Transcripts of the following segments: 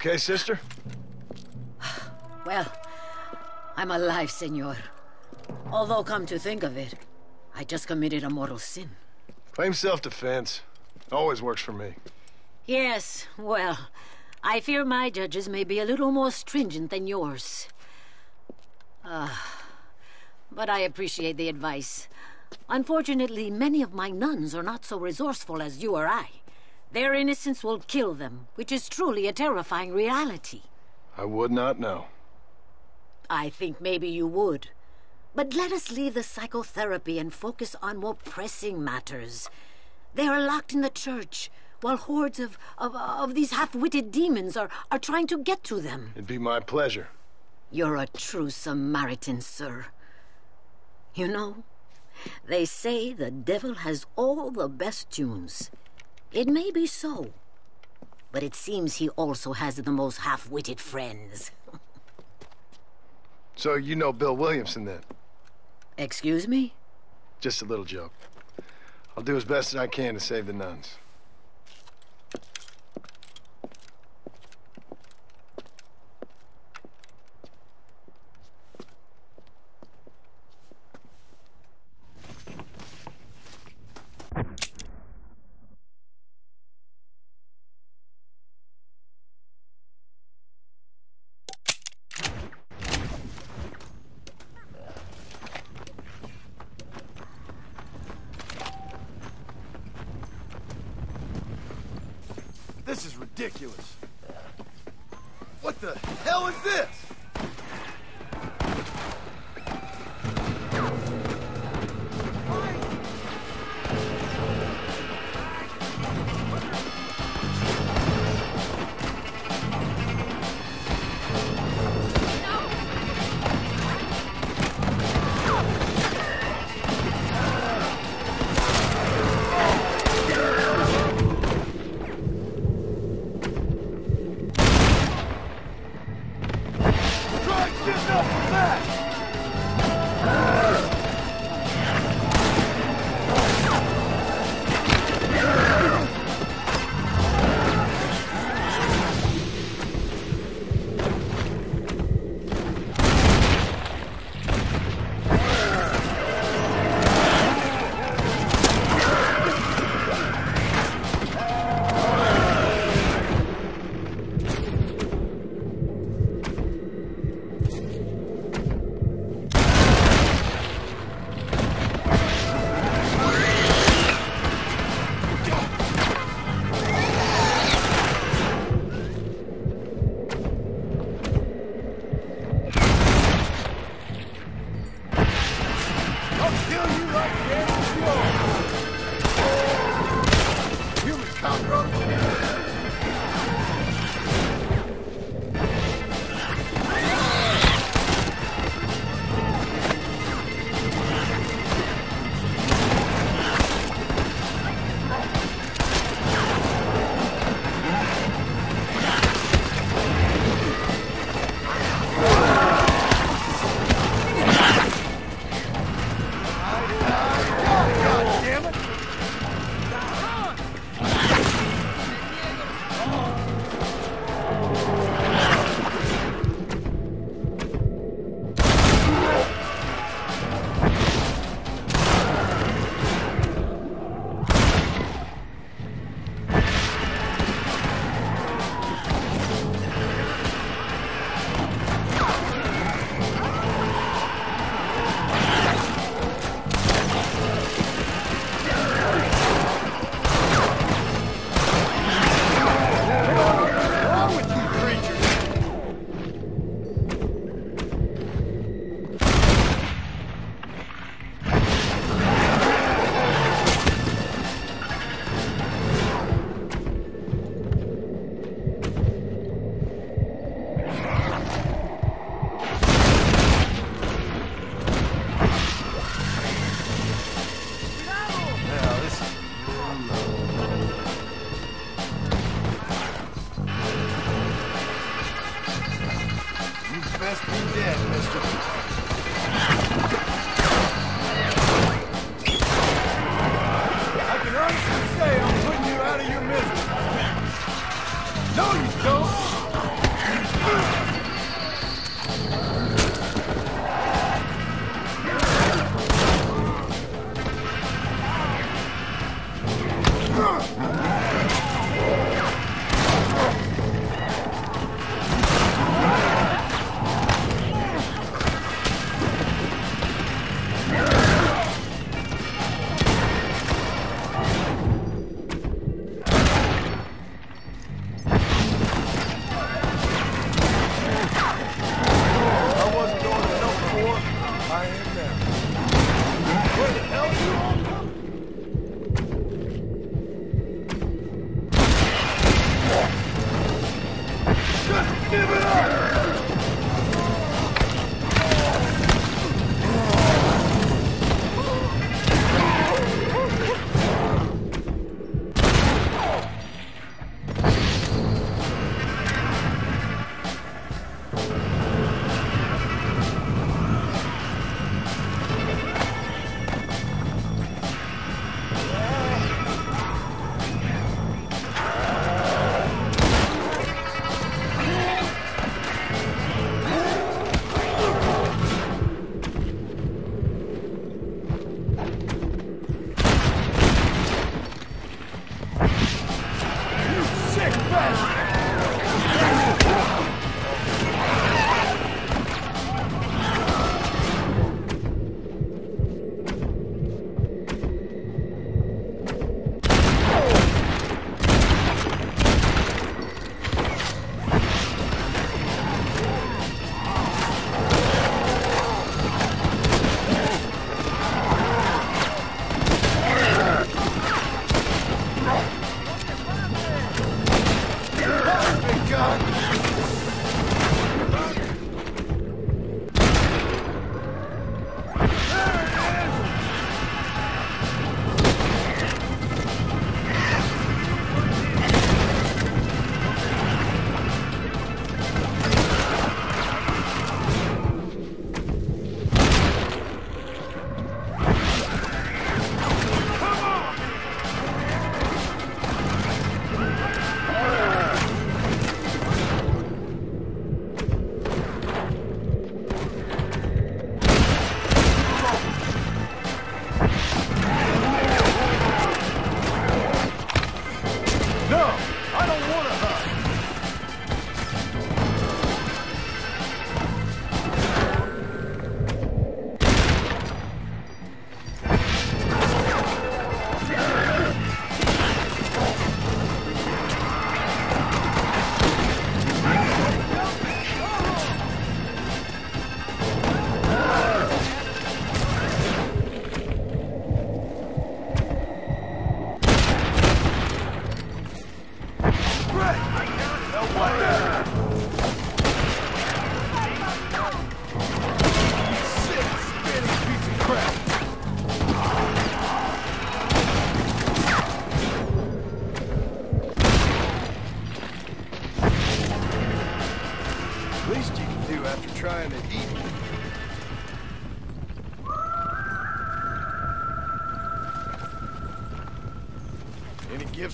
okay, sister? Well, I'm alive, senor. Although, come to think of it, I just committed a mortal sin. Claim self-defense. Always works for me. Yes, well, I fear my judges may be a little more stringent than yours. Ah, but I appreciate the advice. Unfortunately, many of my nuns are not so resourceful as you or I. Their innocence will kill them, which is truly a terrifying reality. I would not know. I think maybe you would. But let us leave the psychotherapy and focus on more pressing matters. They are locked in the church, while hordes of, of, of these half-witted demons are, are trying to get to them. It'd be my pleasure. You're a true Samaritan, sir. You know, they say the devil has all the best tunes. It may be so, but it seems he also has the most half-witted friends. So you know Bill Williamson then? Excuse me? Just a little joke. I'll do as best as I can to save the nuns. This is ridiculous. What the hell is this?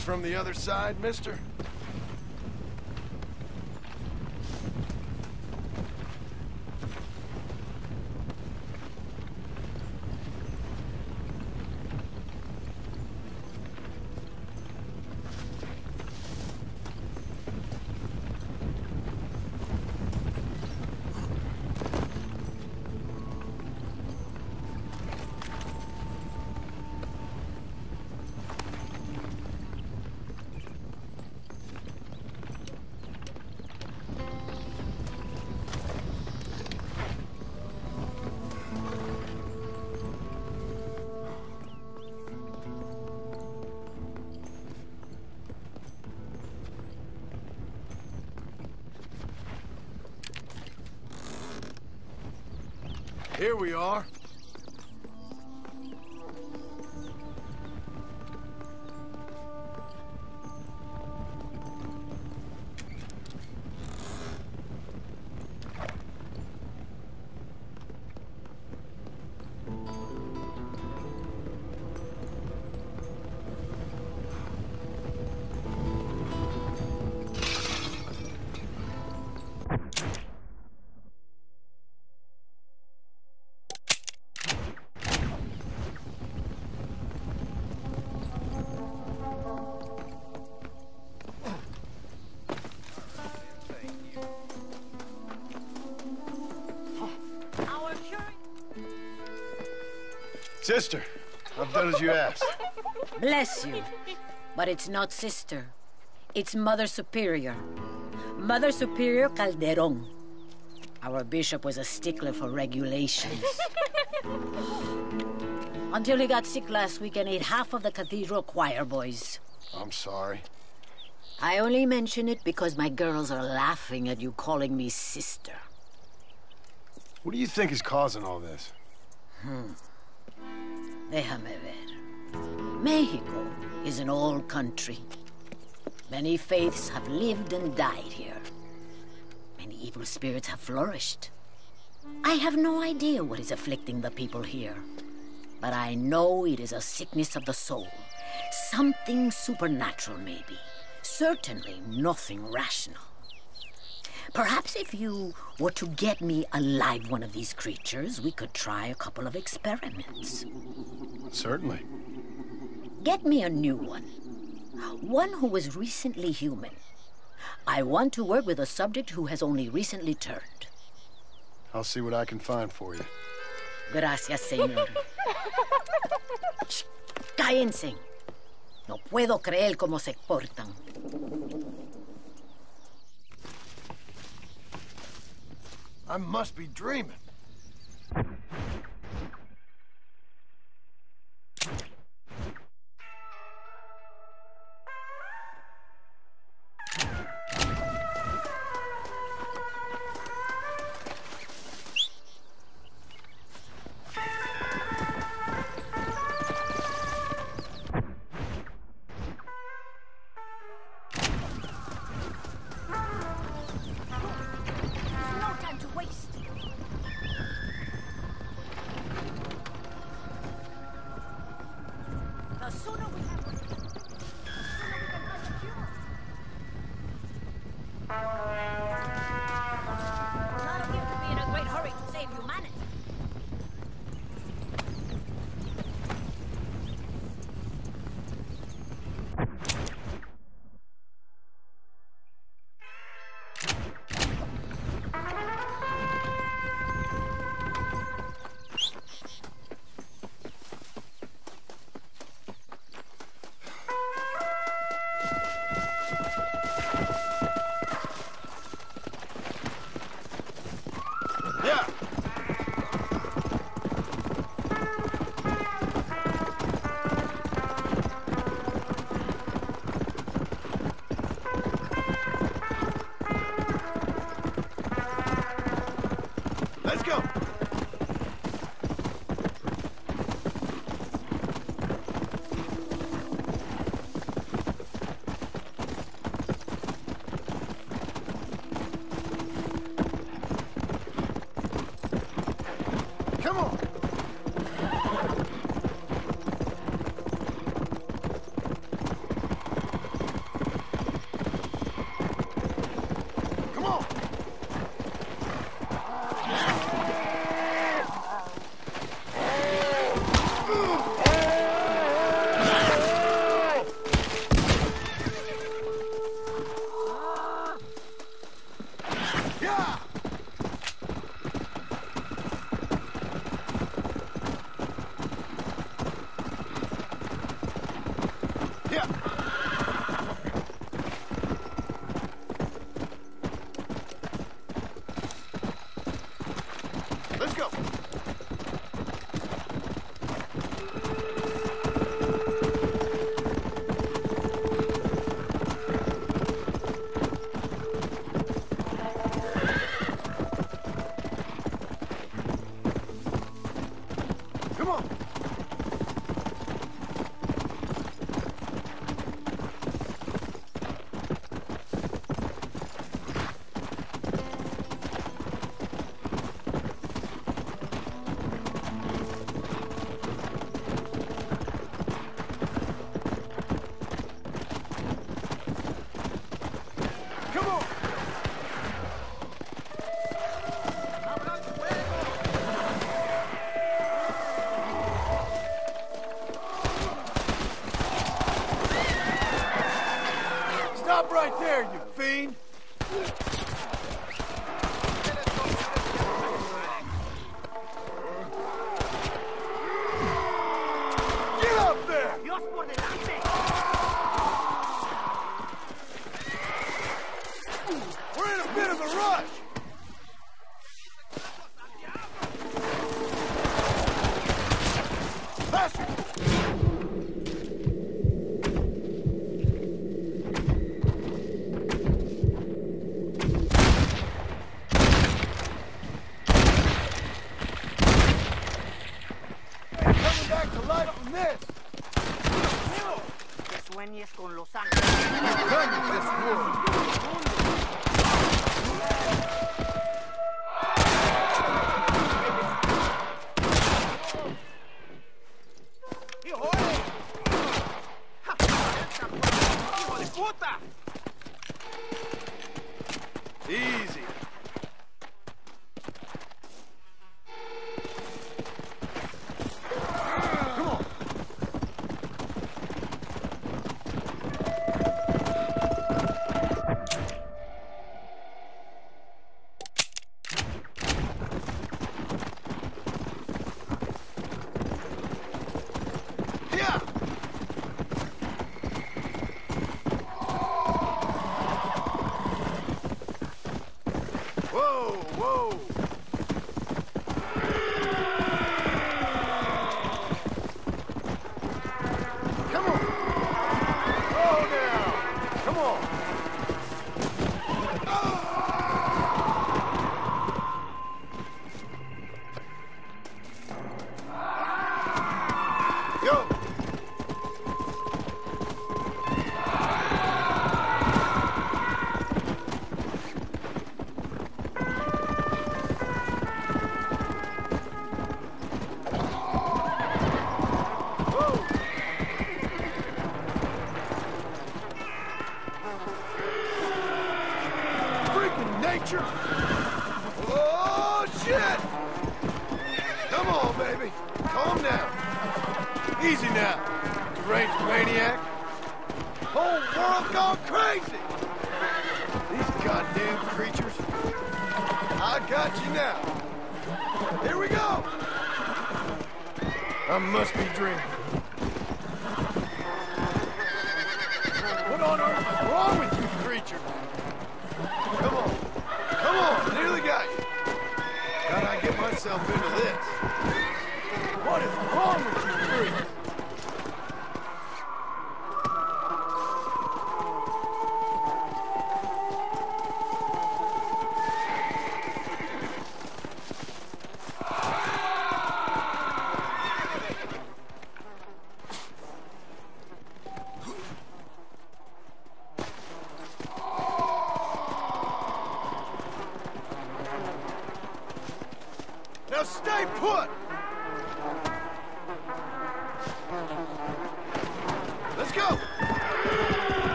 From the other side, mister? Here we are. Sister, I've done as you asked. Bless you. But it's not sister. It's Mother Superior. Mother Superior Calderon. Our bishop was a stickler for regulations. Until he got sick last week and ate half of the cathedral choir boys. I'm sorry. I only mention it because my girls are laughing at you calling me sister. What do you think is causing all this? Hmm. Déjame ver. Mexico is an old country. Many faiths have lived and died here. Many evil spirits have flourished. I have no idea what is afflicting the people here. But I know it is a sickness of the soul. Something supernatural, maybe. Certainly nothing rational. Perhaps if you were to get me alive one of these creatures, we could try a couple of experiments. Certainly. Get me a new one. One who was recently human. I want to work with a subject who has only recently turned. I'll see what I can find for you. Gracias, señor. Cállense. No puedo creer cómo se portan. I must be dreaming. Baby. Calm down. Easy now, deranged maniac. Whole world gone crazy! These goddamn creatures. I got you now. Here we go! I must be dreaming. What on earth is wrong with you creatures? Come on. Come on. Nearly got you. How'd I get myself into this?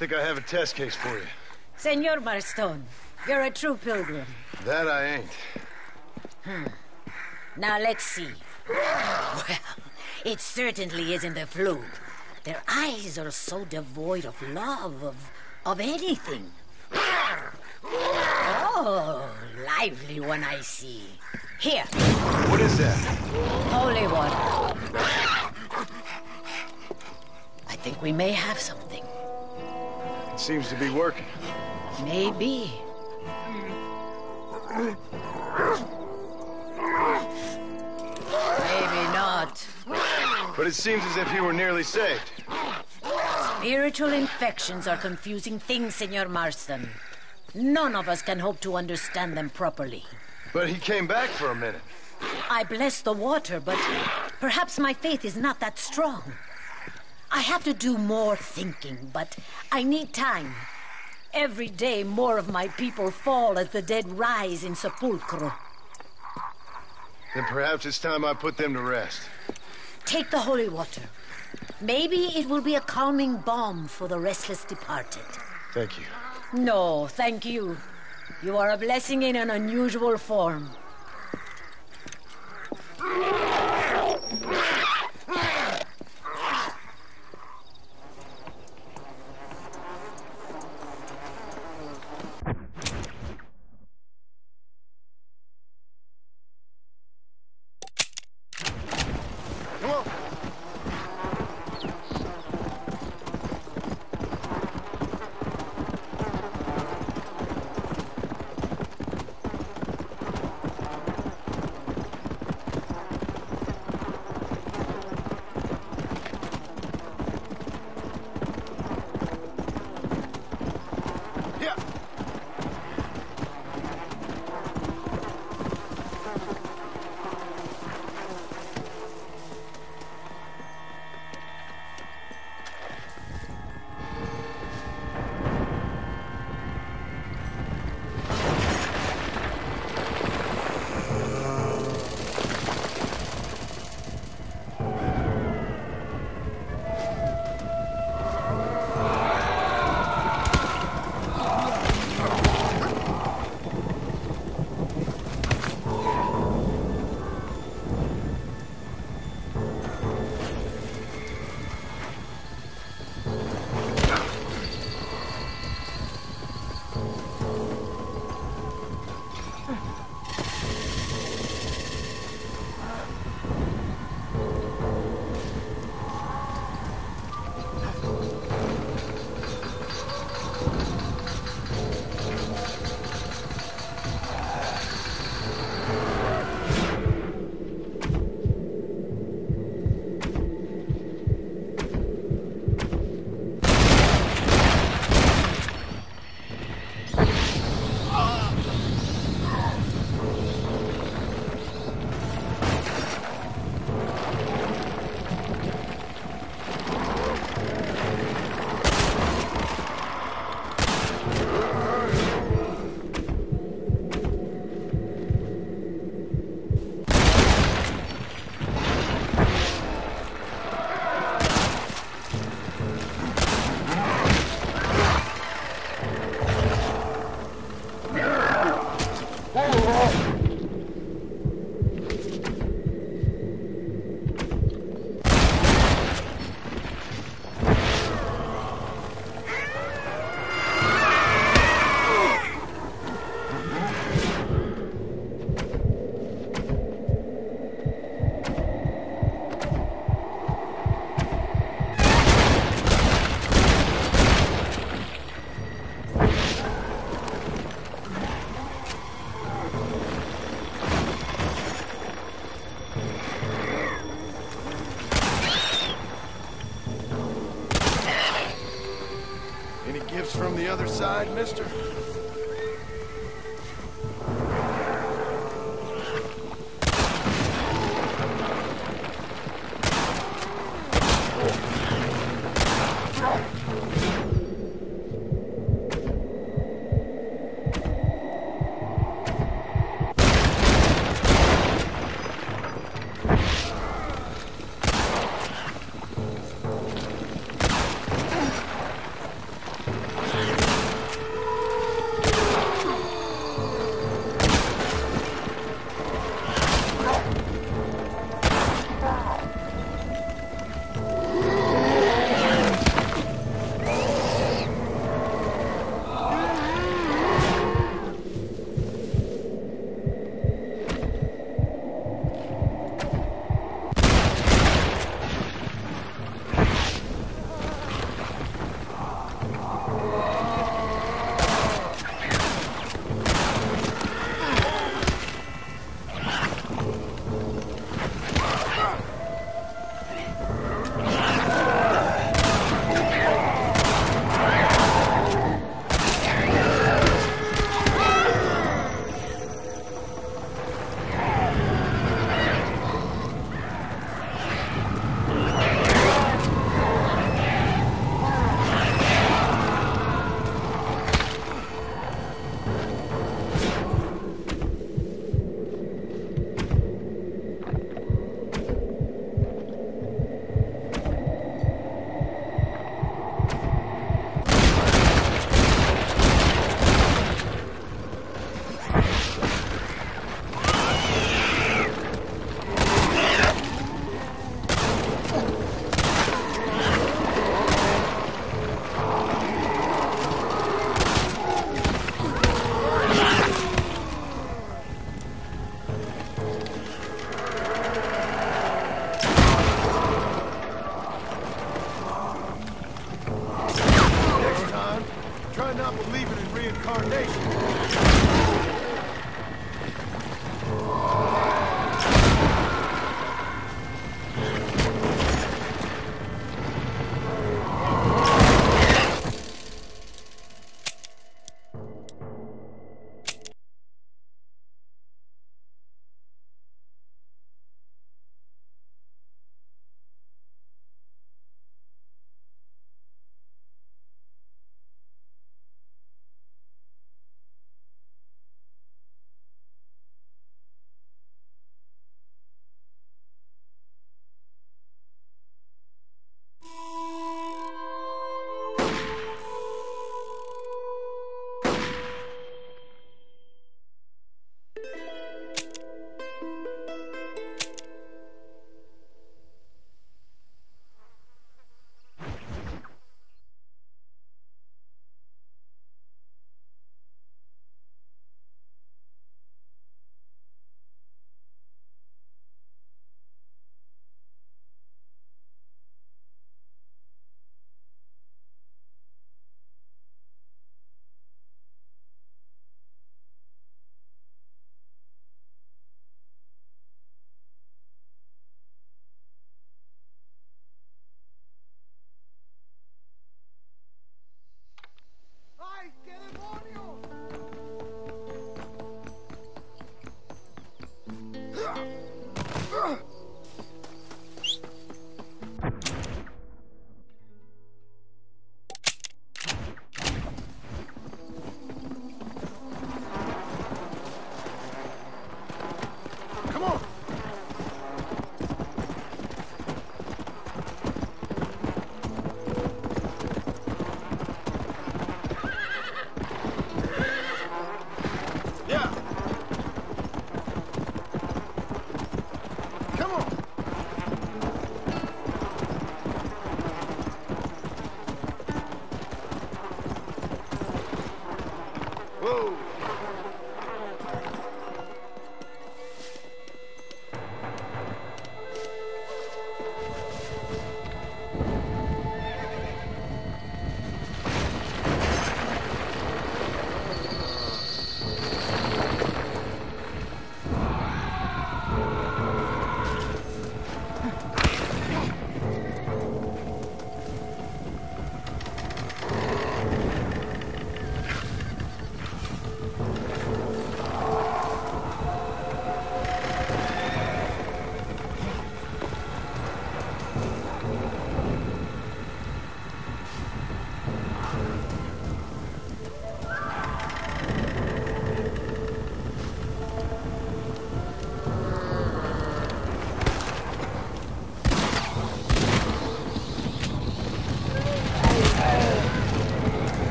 Think I have a test case for you. Senor Marston, you're a true pilgrim. That I ain't. Hmm. Now let's see. Well, it certainly isn't the flu. Their eyes are so devoid of love, of, of anything. Oh, lively one I see. Here, What is that? holy water. I think we may have something. Seems to be working. Maybe. Maybe not. But it seems as if he were nearly saved. Spiritual infections are confusing things, Senor Marston. None of us can hope to understand them properly. But he came back for a minute. I bless the water, but perhaps my faith is not that strong. I have to do more thinking, but I need time. Every day, more of my people fall as the dead rise in sepulchro. Then perhaps it's time I put them to rest. Take the holy water. Maybe it will be a calming balm for the restless departed. Thank you. No, thank you. You are a blessing in an unusual form. The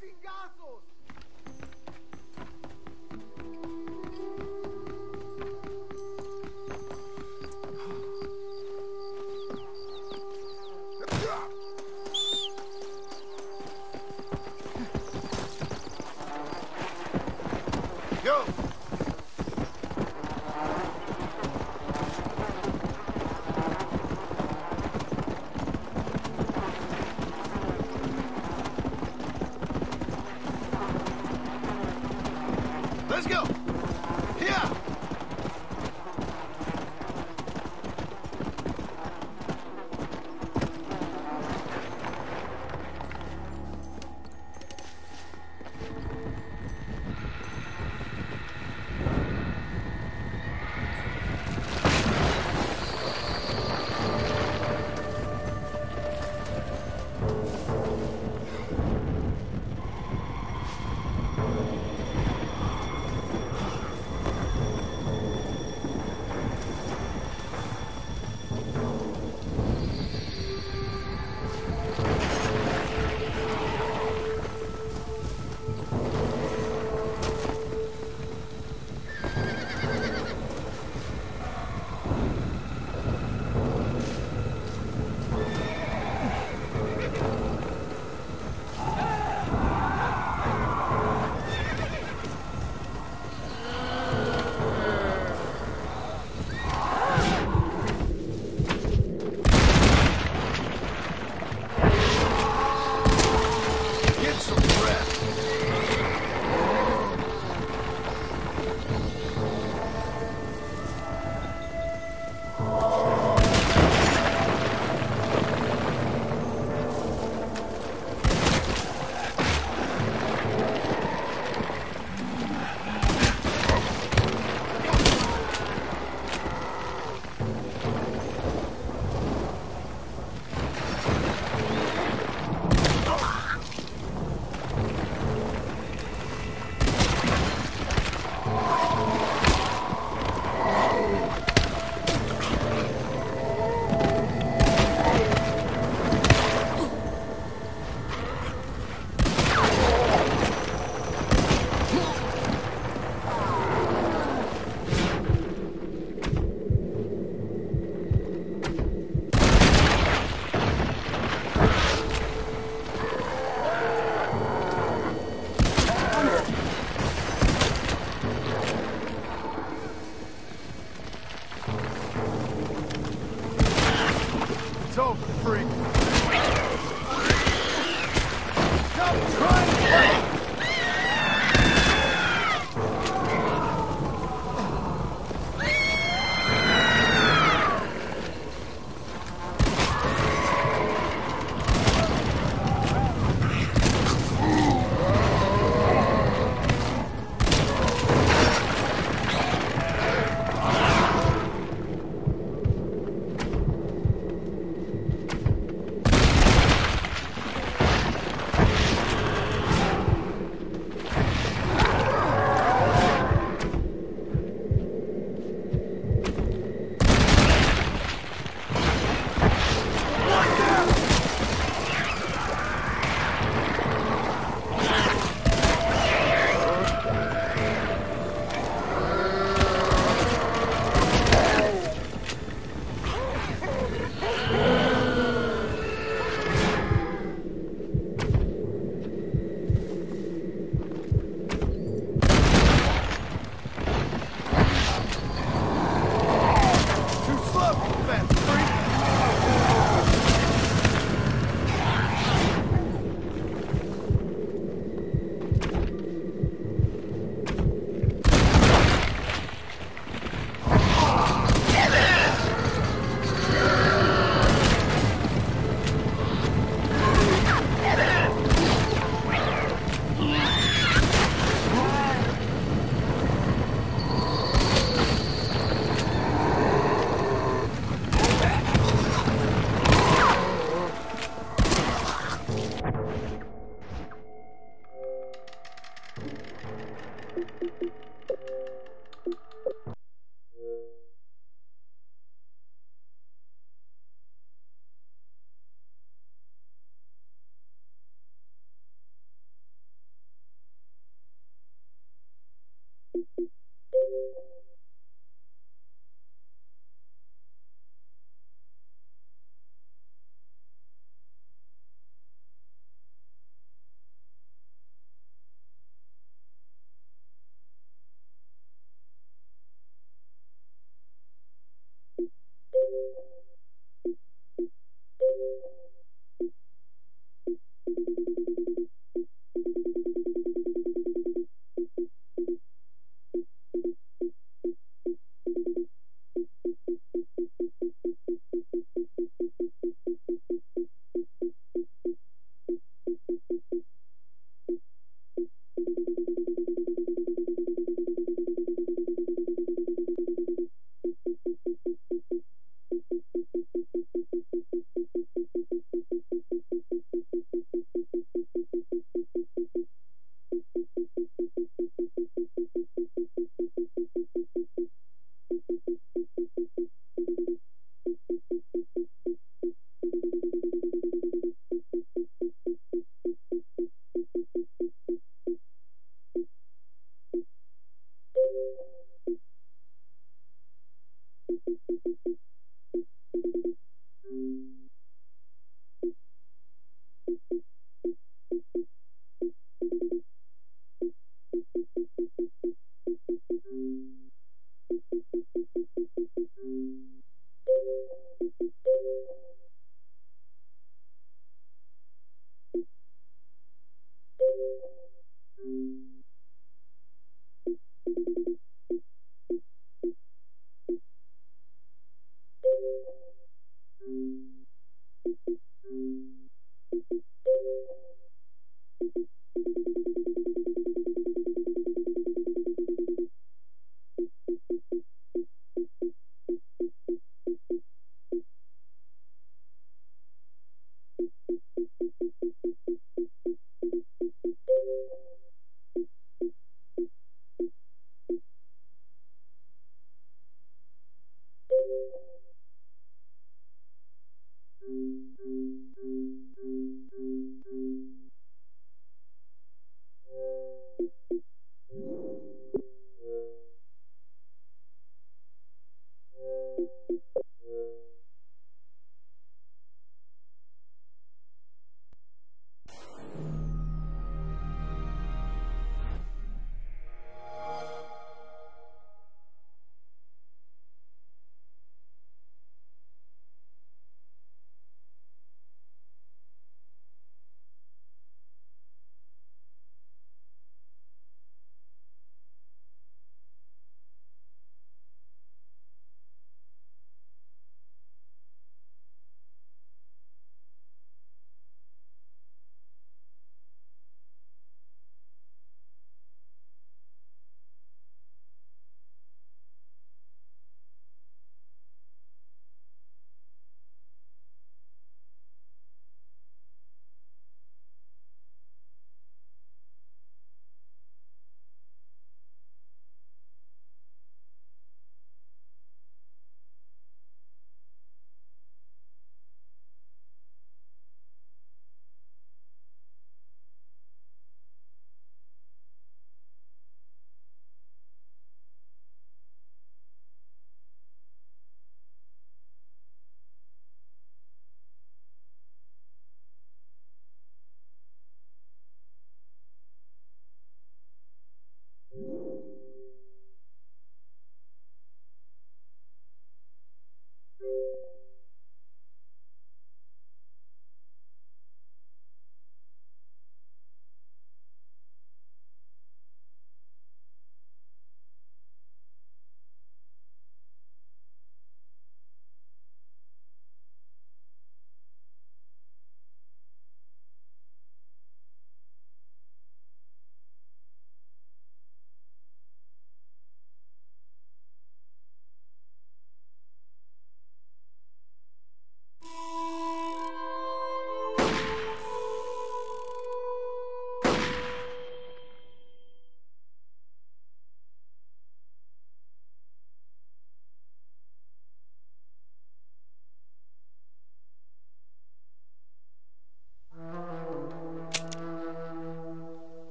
chingazos!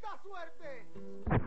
¡Maldita suerte!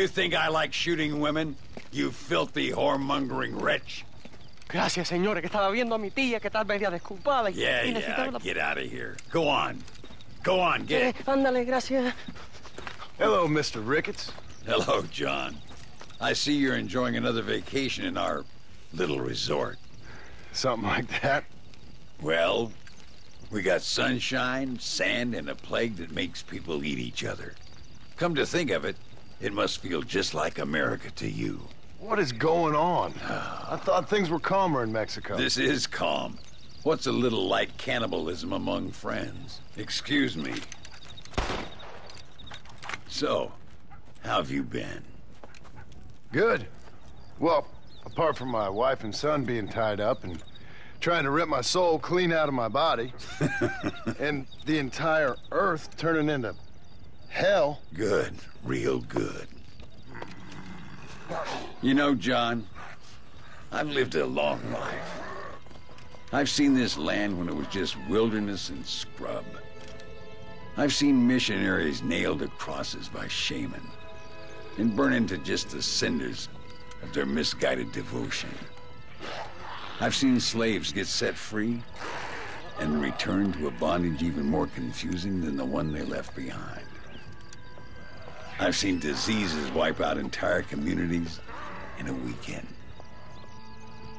You think I like shooting women? You filthy whoremongering wretch. Gracias, señores, que estaba viendo a mi tía que tal vez ya desculpada y, Yeah, y yeah, la- get out of here. Go on. Go on, Eh, get. ándale, gracias. Hello, Mr. Ricketts. Hello, John. I see you're enjoying another vacation in our little resort. Something like that. Well, we got sunshine, sand, and a plague that makes people eat each other. Come to think of it, it must feel just like America to you. What is going on? Ah. I thought things were calmer in Mexico. This is calm. What's a little light cannibalism among friends? Excuse me. So, how have you been? Good. Well, apart from my wife and son being tied up and trying to rip my soul clean out of my body, and the entire earth turning into hell. Good, real good. You know, John, I've lived a long life. I've seen this land when it was just wilderness and scrub. I've seen missionaries nailed to crosses by shaman and burn into just the cinders of their misguided devotion. I've seen slaves get set free and return to a bondage even more confusing than the one they left behind. I've seen diseases wipe out entire communities in a weekend.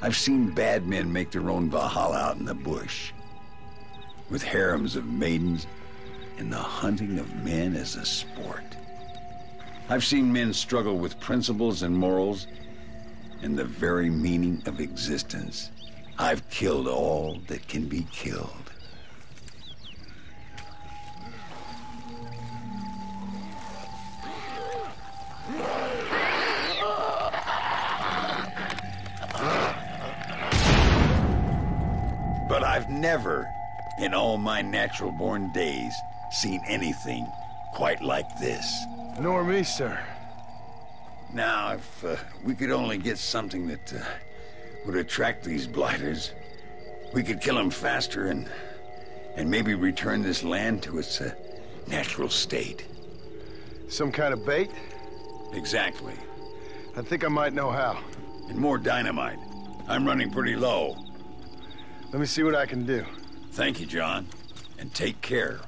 I've seen bad men make their own Valhalla out in the bush, with harems of maidens and the hunting of men as a sport. I've seen men struggle with principles and morals and the very meaning of existence. I've killed all that can be killed. Never, in all my natural born days, seen anything quite like this. Nor me, sir. Now, if uh, we could only get something that uh, would attract these blighters, we could kill them faster and and maybe return this land to its uh, natural state. Some kind of bait? Exactly. I think I might know how. And more dynamite. I'm running pretty low. Let me see what I can do. Thank you, John. And take care.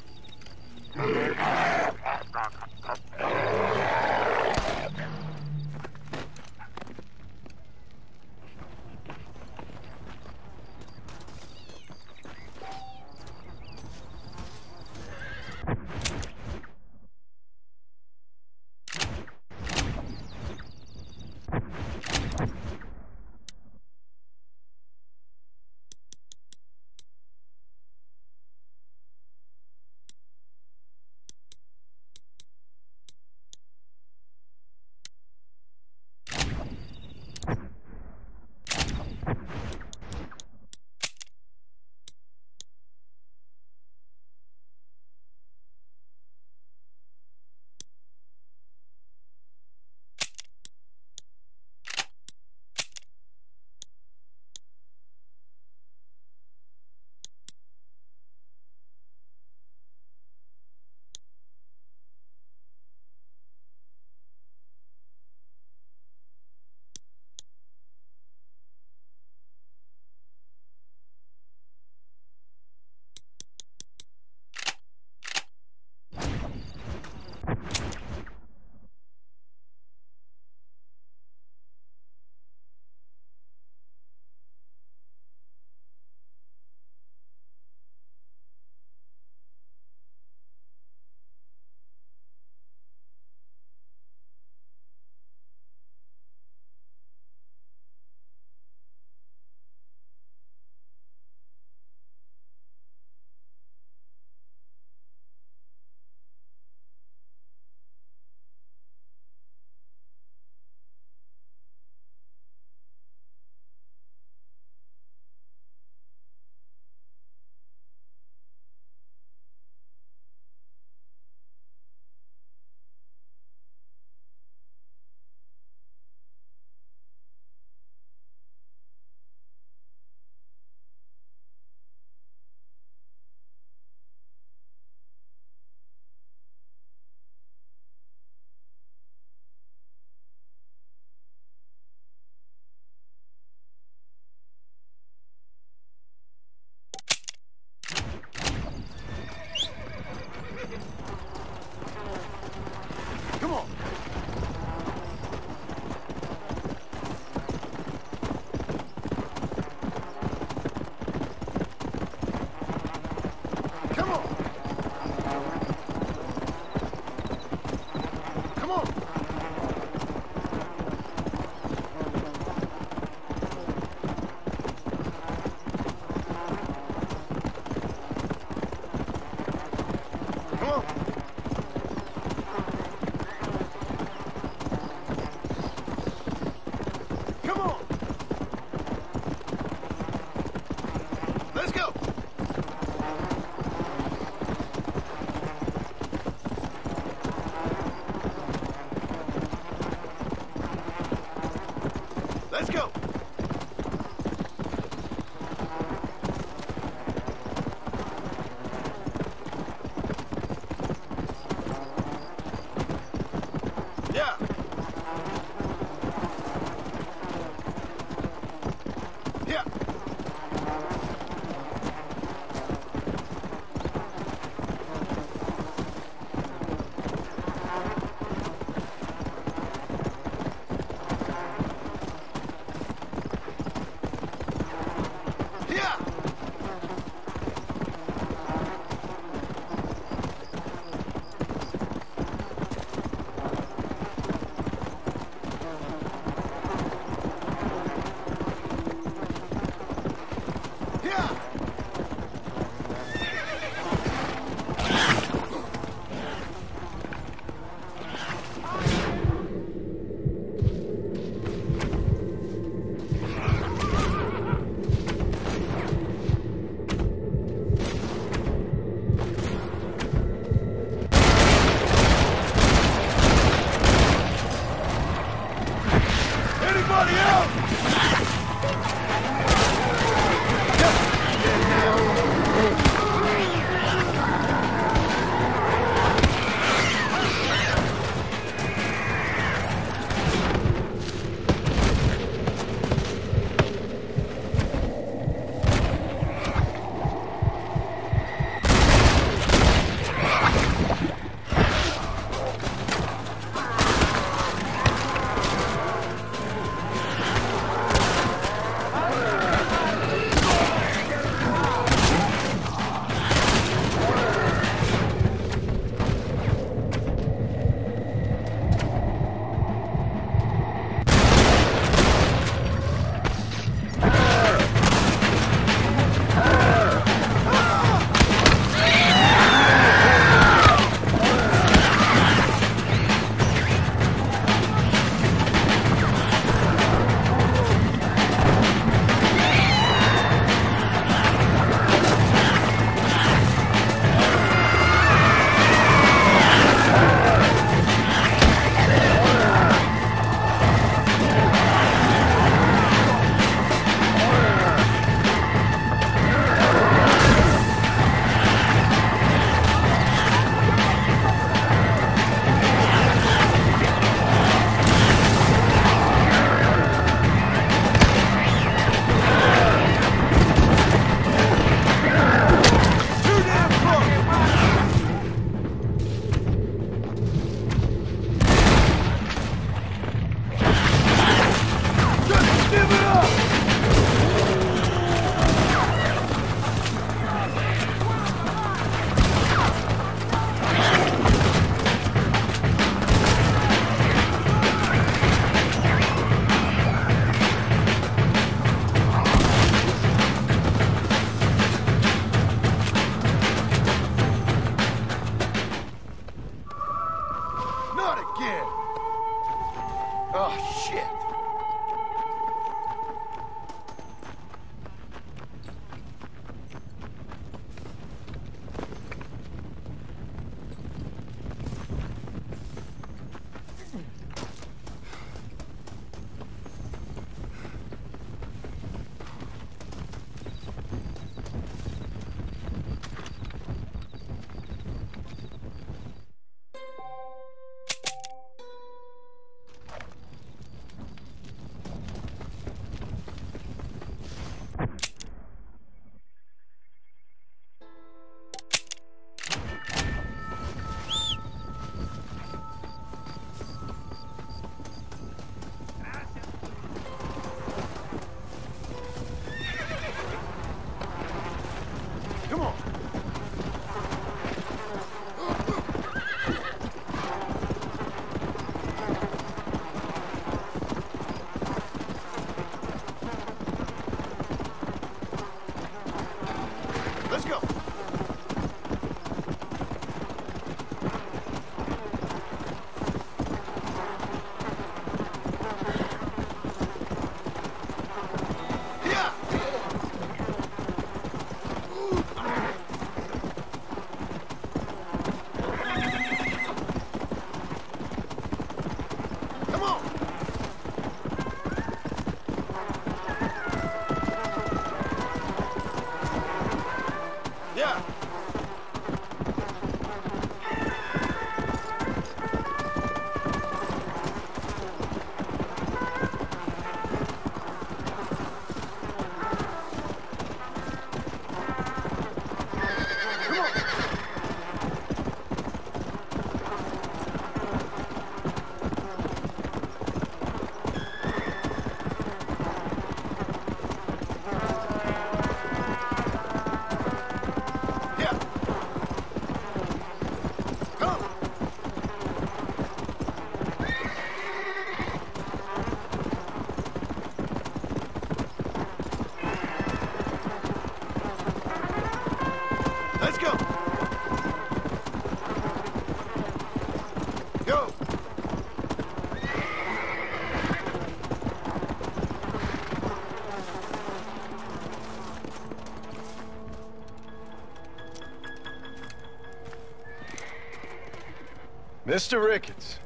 Mr. Ricketts,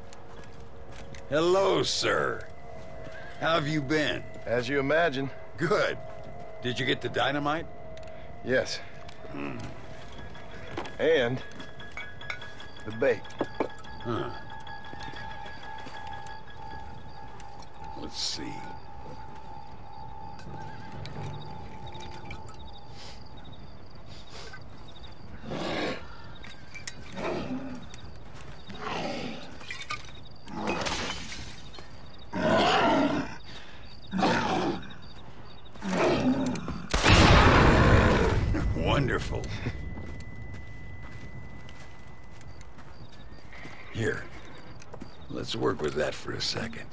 Hello, sir. How have you been? as you imagine, Good. Did you get the dynamite? yes. A second.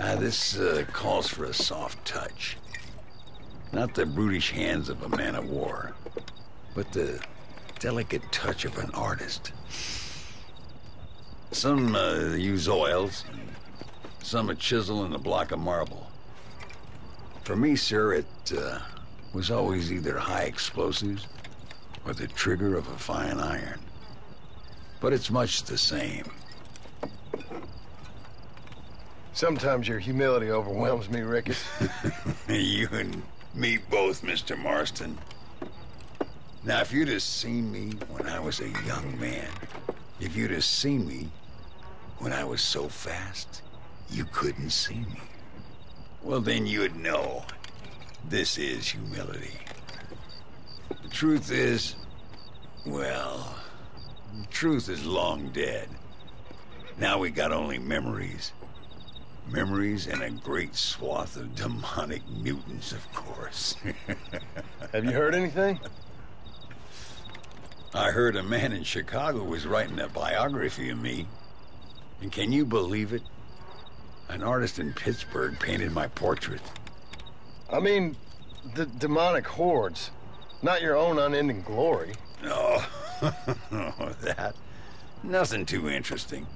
Ah, this uh, calls for a soft touch. Not the brutish hands of a man of war, but the delicate touch of an artist. Some uh, use oils, some a chisel and a block of marble. For me, sir, it uh, was always either high explosives or the trigger of a fine iron. But it's much the same. Sometimes your humility overwhelms me, Ricketts. you and me both, Mr. Marston. Now, if you'd have seen me when I was a young man, if you'd have seen me when I was so fast, you couldn't see me. Well, then you'd know this is humility. The truth is, well, the truth is long dead. Now we got only memories. Memories and a great swath of demonic mutants, of course. Have you heard anything? I heard a man in Chicago was writing a biography of me. And can you believe it? An artist in Pittsburgh painted my portrait. I mean, the demonic hordes, not your own unending glory. No, oh, that. Nothing too interesting.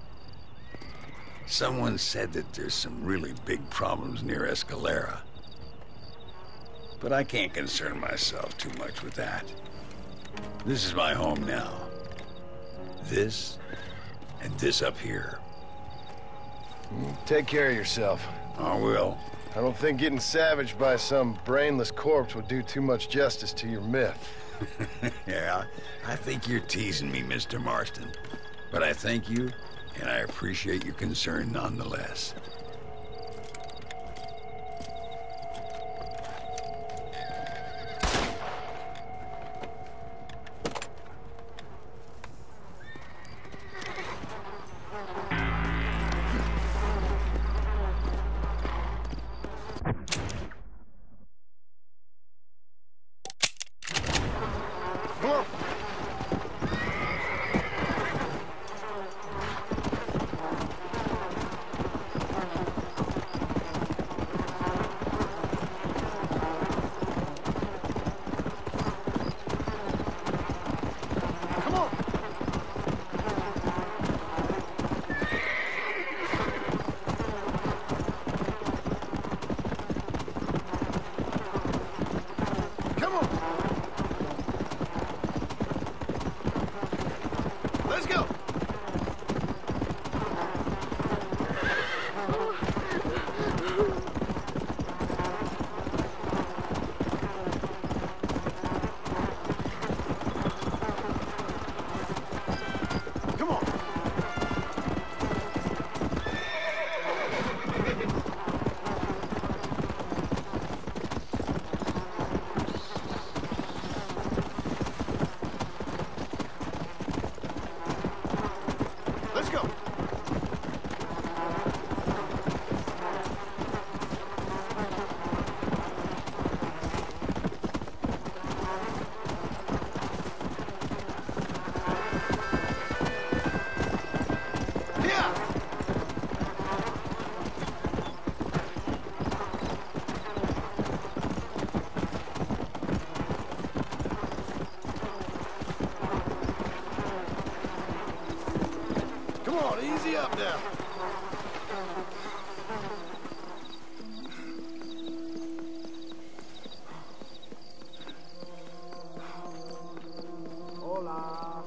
Someone said that there's some really big problems near Escalera. But I can't concern myself too much with that. This is my home now. This, and this up here. Take care of yourself. I will. I don't think getting savaged by some brainless corpse would do too much justice to your myth. yeah, I think you're teasing me, Mr. Marston. But I thank you, and I appreciate your concern nonetheless. Come on, easy up now. Hola.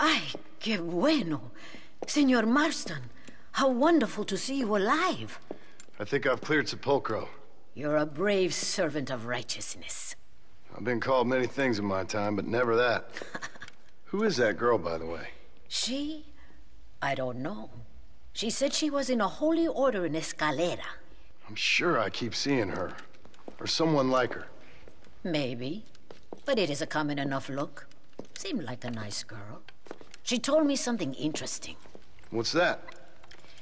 Ay, qué bueno. Senor Marston, how wonderful to see you alive. I think I've cleared Sepulcro. You're a brave servant of righteousness. I've been called many things in my time, but never that. Who is that girl, by the way? She? I don't know. She said she was in a holy order in Escalera. I'm sure I keep seeing her. Or someone like her. Maybe. But it is a common enough look. Seemed like a nice girl. She told me something interesting. What's that?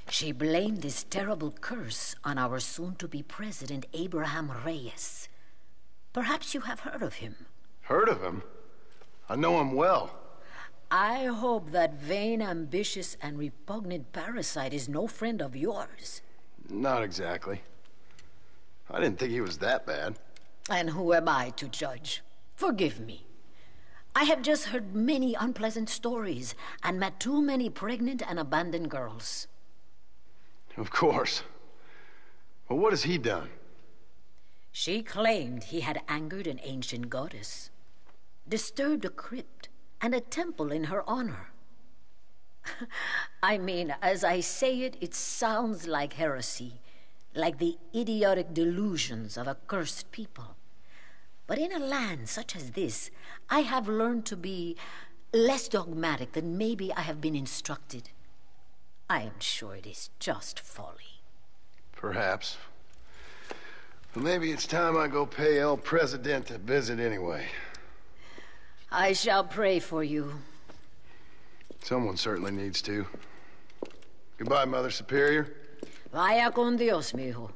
She blamed this terrible curse on our soon to be president, Abraham Reyes. Perhaps you have heard of him. Heard of him? I know him well. I hope that vain, ambitious, and repugnant parasite is no friend of yours. Not exactly. I didn't think he was that bad. And who am I to judge? Forgive me. I have just heard many unpleasant stories and met too many pregnant and abandoned girls. Of course. Well, what has he done? She claimed he had angered an ancient goddess, disturbed a crypt and a temple in her honor. I mean, as I say it, it sounds like heresy, like the idiotic delusions of a cursed people. But in a land such as this, I have learned to be less dogmatic than maybe I have been instructed. I am sure it is just folly. Perhaps. But maybe it's time I go pay El Presidente a visit anyway. I shall pray for you. Someone certainly needs to. Goodbye, Mother Superior. Vaya con Dios, mijo.